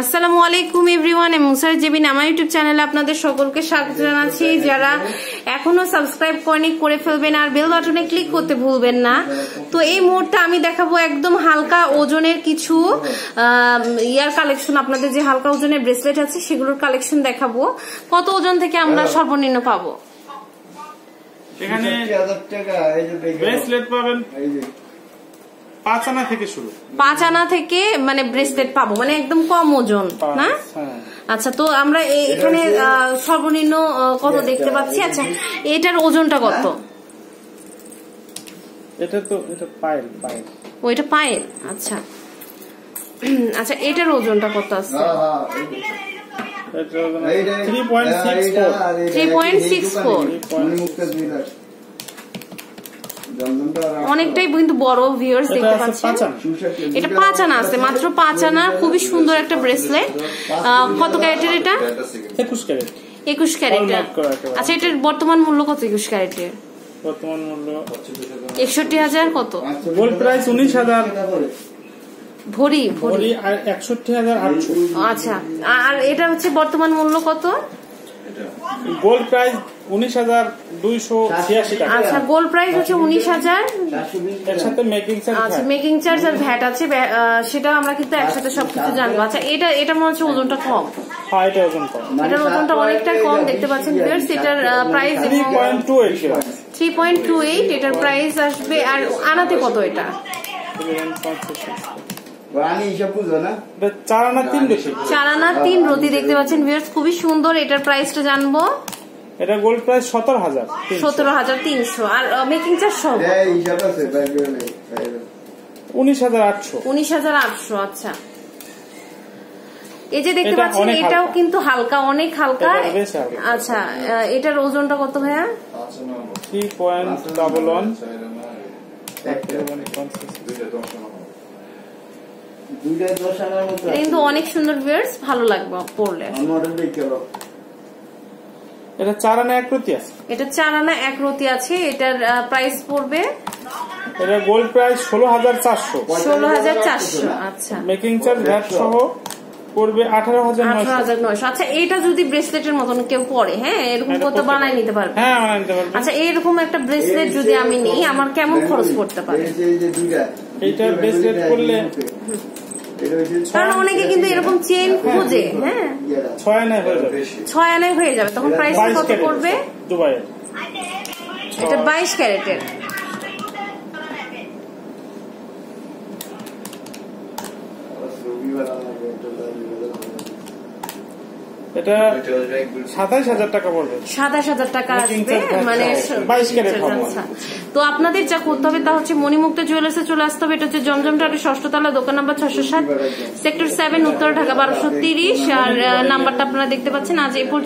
আসসালামু আলাইকুম এভরিওয়ান আমি মুসার জেবিন। আমার ইউটিউব চ্যানেলে আপনাদের সকলকে স্বাগত জানাচ্ছি। যারা এখনও সাবস্ক্রাইব করেনি করে ফেলবেন আর বেল বাটনে ক্লিক করতে ভুলবেন না। তো এই মুহূর্তে আমি দেখাবো একদম হালকা ওজনের কিছু ইয়ার কালেকশন। আপনাদের যে হালকা ওজনের ব্রেসলেট আছে সেগুলোর কালেকশন দেখাবো। কত ওজন থেকে আমরা সর্বনিম্ন পাবো? এখানে হাজার টাকা? এই যে দেখেন। ব্রেসলেট পাবেন। এই যে পাঁচ আনা থেকে শুরু। পাঁচ আনা থেকে মানে ব্রেসলেট পাবো। মানে একদম কম ওজন না? হ্যাঁ। আচ্ছা তো আমরা এ- এখানে সর্বনিম্ন কত দেখতে পাচ্ছি? আচ্ছা এটার ওজনটা কত? এটা তো এটা পায়েল পায়েল। ওইটা পায়েল? আচ্ছা। আচ্ছা এটার ওজনটা কত আছে? হ্যাঁ, হ্যাঁ, যে। এটা এই যে, থ্রি পয়েন্ট হ্যাঁ, সিক্স ফোর আর এইটা 3.64 এই দোকানে, মণিমুক্তা জুয়েলার্স। জমজমটা আর অনেকটাই কিন্তু বড় ভিউয়ার্স দেখতে পাচ্ছেন। এটা পাঁচ আনা আছে মাত্র পাঁচ আনা খুবই সুন্দর একটা ব্রেসলেট কত ক্যারেটের এটা? একুশ ক্যারেট। একুশ ক্যারেটের একেবারে। আচ্ছা এটার বর্তমান মূল্য কত একুশ ক্যারেটের? বর্তমান মূল্য একষট্টি হাজার কত? গোল্ড প্রাইস উনিশ হাজার। ভরি ভরি। ভরি একষট্টি হাজার আটশো। আচ্ছা আর এটা হচ্ছে বর্তমান মূল্য কত? গোল্ড প্রাইস উনিশ হাজার দুইশো ছিয়াশি টাকা। আচ্ছা গোল্ড প্রাইস হচ্ছে উনিশ হাজার। এর সাথে মেকিং চার্জ আচ্ছা মেকিং চার্জ আর ভ্যাট আছে। সেটা আমরা কিন্তু একসাথে সবকিছু জানব। আচ্ছা এটা এটা মনে হচ্ছে ওজনটা কম। হ্যাঁ এটা ওজন কম। এটার ওজনটা অনেকটা কম দেখতে পাচ্ছেন ভিউয়ার্স এটার price three point two eight three point two eight এটার প্রাইস আসবে। আর আনাতে কত এটা? রানী হিসাব বুঝো না? এটা চার আনা তিন রতি দেখতে পাচ্ছেন ভিউয়ার্স খুবই সুন্দর এটার প্রাইসটা জানব। এটা গোল্ড প্রাইস সতেরো হাজার সতেরো হাজার তিনশো। আর মেকিং চার্জ সহ বাইরে। উনিশ হাজার আটশো। উনিশ হাজার আটশো আচ্ছা। এই যে দেখতে পাচ্ছেন এটাও কিন্তু হালকা অনেক হালকা। আচ্ছা এটার ওজনটা কত ভাইয়া? থ্রি পয়েন্ট ডাবল ওয়ান কিন্তু অনেক সুন্দর ভিউয়ার্স ভালো লাগবে পড়লে। এটা চার আনা এক প্রতি আছে। এটা চার আনা এক রতি আছে এটার প্রাইস পড়বে এটা গোল্ড প্রাইস ষোলো হাজার চারশো। ষোলো হাজার চারশো আচ্ছা। মেকিং চার্জ ভ্যাট সহ পড়বে আঠারো হাজার আঠারো নয়শো। হাজার নয়শো। আচ্ছা এটা যদি ব্রেসলেটের মতন কেউ পরে হ্যাঁ এরকম এটা করতে করতে বানাই নিতে পারবে? হ্যাঁ বানাই নিতে পারবে। আচ্ছা এরকম একটা ব্রেসলেট যদি আমি নিই আমার কেমন খরচ পড়তে পারে? এই যে এই যে দুইটা। এইটার bracelet করলে- এটা কারণ অনেকে কিন্তু এরকম চেন খোঁজে হ্যাঁ? ছয় আনায় হয়ে যাবে। ছয় আনায় হয়ে যাবে তখন প্রাইস কত পড়বে? এটা বাইশ ক্যারেটের রবিবার আমার একটা লাগবে। এটা সাতাশ হাজার টাকা পড়বে। সাতাশ হাজার টাকা আসবে মানে বাইশ ক্যারেট আচ্ছা। তো আপনাদের যা করতে হবে তা হচ্ছে মণিমুক্ত জুয়েলার্সে চলে আসতে হবে। এটা হচ্ছে জমজম টাটের ষষ্ঠতলা দোকান নাম্বার ছশো সাত সেক্টর সেভেন উত্তর ঢাকা বারোশো তিরিশ। আর নাম্বারটা আপনারা দেখতে পাচ্ছেন। আজ এই পর্যন্ত